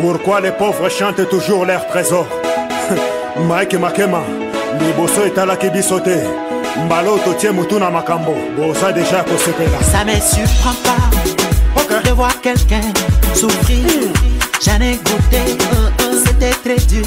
Pourquoi les pauvres chantent toujours leur trésor Mike Makema liboso etalaki biso te mbala oyo totie motu na makambo boza deja kosepela Ça me surprend pas Ok. de voir quelqu'un souffrir. J'en ai goûté, c'était très dur,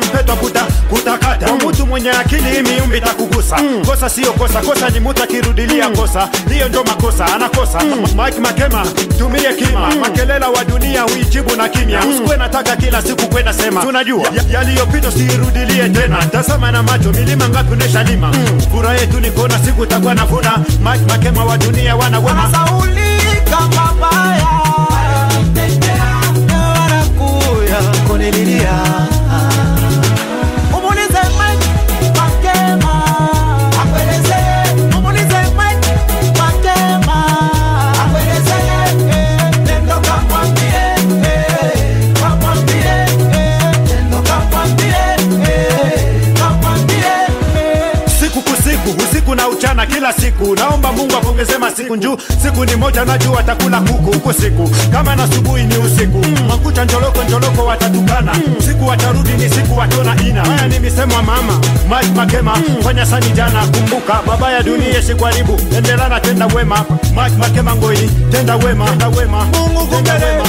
mm. mpetwa kuta, kutakata mm. mtu mwenye akili miumbi takugusa mm. kosa sio kosa kosa ni mtu akirudilia mm. kosa hiyo ndo makosa anakosa mm. mike makema tumie kima mm. makelela wa dunia huijibu na kimya mm. usikuwe nataka kila siku kwenda sema tunajua ya- yaliyopita siirudilie tena tazama na macho milima ngapi uneshalima mm. furaha yetu ni kuona siku takuwa navuna mike makema wa dunia wana wema kila siku. Naomba mungu apongeze masiku njuu. Siku ni moja najua atakula kuku huko siku. Kama na asubuhi ni usiku. Mm. makucha njoloko njoloko watatukana. Mm. siku watarudi ni siku watona ina. Haya ni misemo ya mama. Mike makema mm. fanya sani jana kumbuka. Baba ya dunia sikwaribu endelana tenda wema. Mike makema ngoi. Tenda wema tenda wema. Mungu kumbele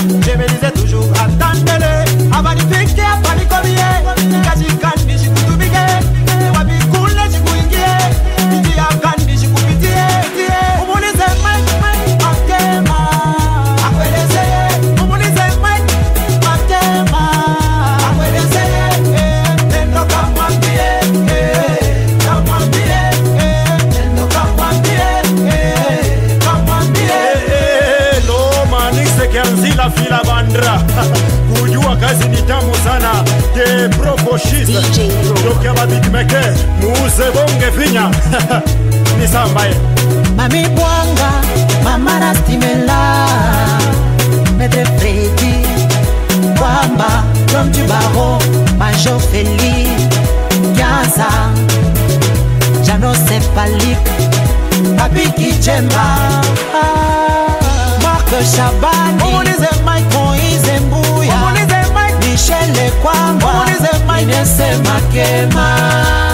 disais toujours attendele Abanifike nisekeanzila fila bandra. Kujua kazi ni tamu sana. De profoshis tokea mabitmeke muuze bonge vinya ni sambaye Mami Bwanga, Mama Rastimela, Maître Freddy, Bwamba L'homme du barreau, Major Feli, Gaza, Jano Céphalique, Papi Kijemba, Marc Chaban, Umulize Mike Moïse Mbouya, Umulize Mike Michel Kwamba, Umulize Mike.